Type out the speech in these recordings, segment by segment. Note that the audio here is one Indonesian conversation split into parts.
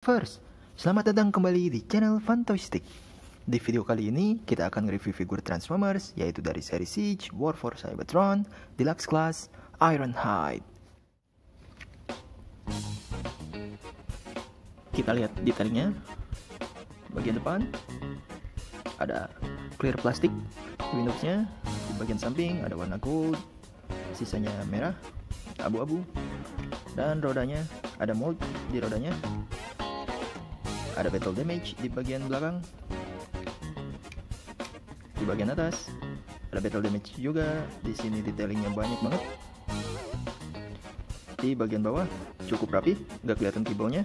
First, selamat datang kembali di channel Fantastic. Di video kali ini, kita akan review figur Transformers, yaitu dari seri Siege, War for Cybertron, Deluxe Class, Ironhide. Kita lihat detailnya. Bagian depan, ada clear plastik Windowsnya. Di bagian samping ada warna gold, sisanya merah, abu-abu. Dan rodanya, ada mold di rodanya, ada battle damage di bagian belakang. Di bagian atas. Ada battle damage juga. Di sini detailingnya banyak banget. Di bagian bawah cukup rapi. Nggak kelihatan keyboardnya.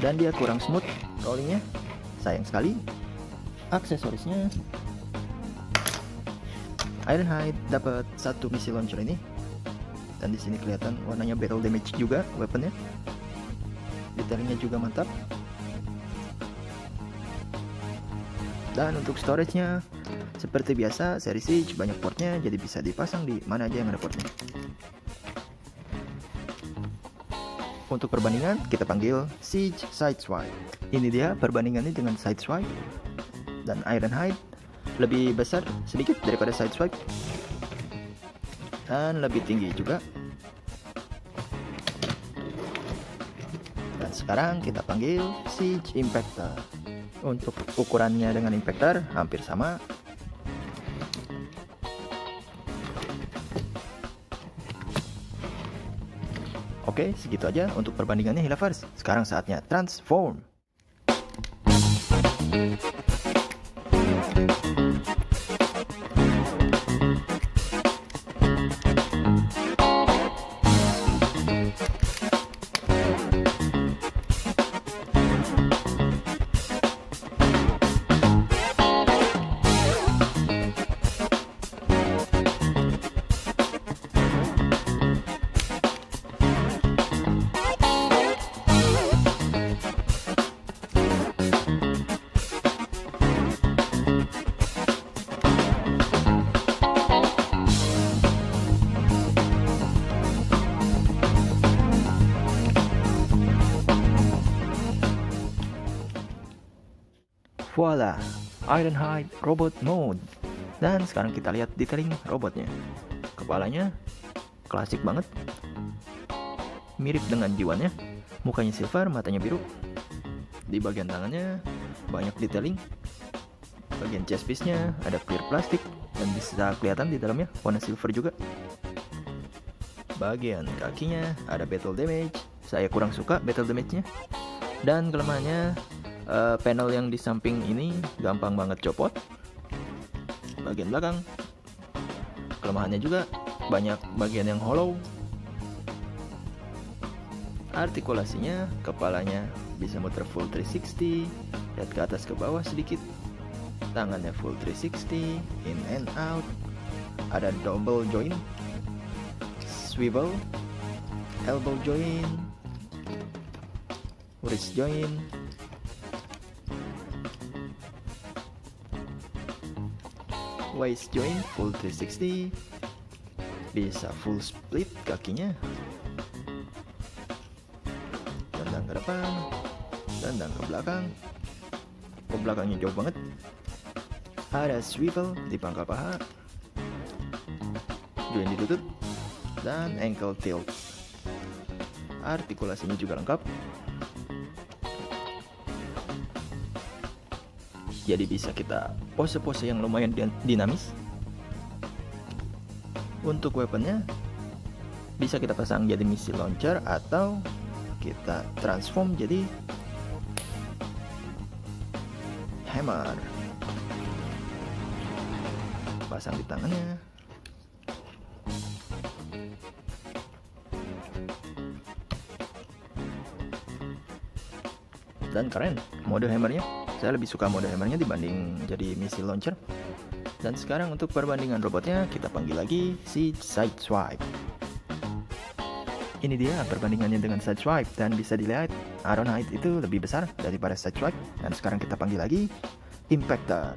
Dan dia kurang smooth rollingnya. Sayang sekali. Aksesorisnya. Ironhide dapat satu missile launcher ini. Dan di sini kelihatan warnanya battle damage juga weaponnya detailnya juga mantap. Dan untuk storage-nya seperti biasa seri Siege banyak portnya jadi bisa dipasang di mana aja yang ada portnya. Untuk perbandingan kita panggil Siege Sideswipe. Ini dia perbandingannya dengan Sideswipe. Dan Ironhide lebih besar sedikit daripada Sideswipe. Dan lebih tinggi juga sekarang kita panggil Siege Impactor. Untuk ukurannya dengan Impactor hampir sama. Oke, segitu aja untuk perbandingannya Hilavers. Sekarang saatnya transform. Voila, Ironhide Robot Mode. Dan sekarang kita lihat detailing robotnya. Kepalanya klasik banget. Mirip dengan jiwanya. Mukanya silver, matanya biru. Di bagian tangannya banyak detailing. Bagian chest piece-nya ada clear plastik dan bisa kelihatan di dalamnya warna silver juga. Bagian kakinya ada battle damage. Saya kurang suka battle damage-nya. Dan kelemahannya uh, panel yang di samping ini gampang banget copot. Bagian belakang. Kelemahannya juga banyak bagian yang hollow. Artikulasinya kepalanya bisa muter full 360 lihat ke atas ke bawah sedikit. Tangannya full 360 in and out. Ada double joint swivel elbow joint wrist joint waist joint full 360 bisa full split kakinya. Tendang ke depan tendang ke belakang. Ke belakangnya jauh banget. Ada swivel di pangkal paha. Joint di lutut dan ankle tilt. Artikulasinya juga lengkap jadi bisa kita pose-pose yang lumayan dinamis. Untuk weaponnya bisa kita pasang jadi missile launcher atau kita transform jadi hammer. Pasang di tangannya. Dan keren mode hammernya saya lebih suka mode hammernya dibanding jadi missile launcher. Dan sekarang untuk perbandingan robotnya kita panggil lagi si Sideswipe. Ini dia perbandingannya dengan Sideswipe dan bisa dilihat Ironhide itu lebih besar daripada Sideswipe dan sekarang kita panggil lagi Impactor.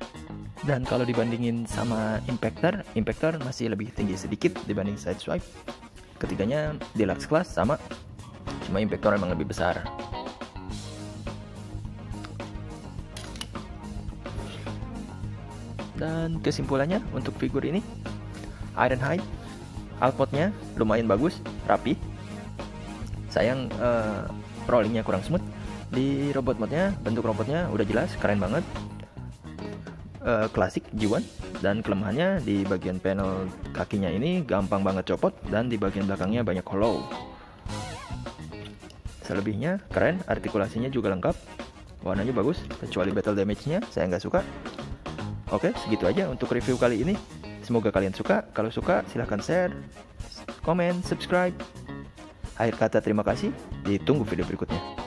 Dan kalau dibandingin sama Impactor, Impactor masih lebih tinggi sedikit dibanding Sideswipe. Ketiganya Deluxe Class sama cuma impactor emang lebih besar dan kesimpulannya untuk figur ini Ironhide outputnya lumayan bagus rapi. Sayang uh, rollingnya kurang smooth. Di robot modnya bentuk robotnya udah jelas keren banget. Uh, klasik G1 dan kelemahannya di bagian panel kakinya ini gampang banget copot dan di bagian belakangnya banyak hollow. Selebihnya keren artikulasinya juga lengkap. Warnanya bagus kecuali battle damage nya saya nggak suka Oke, segitu aja untuk review kali ini. Semoga kalian suka. Kalau suka, silahkan share, komen, subscribe. Akhir kata terima kasih. Ditunggu video berikutnya.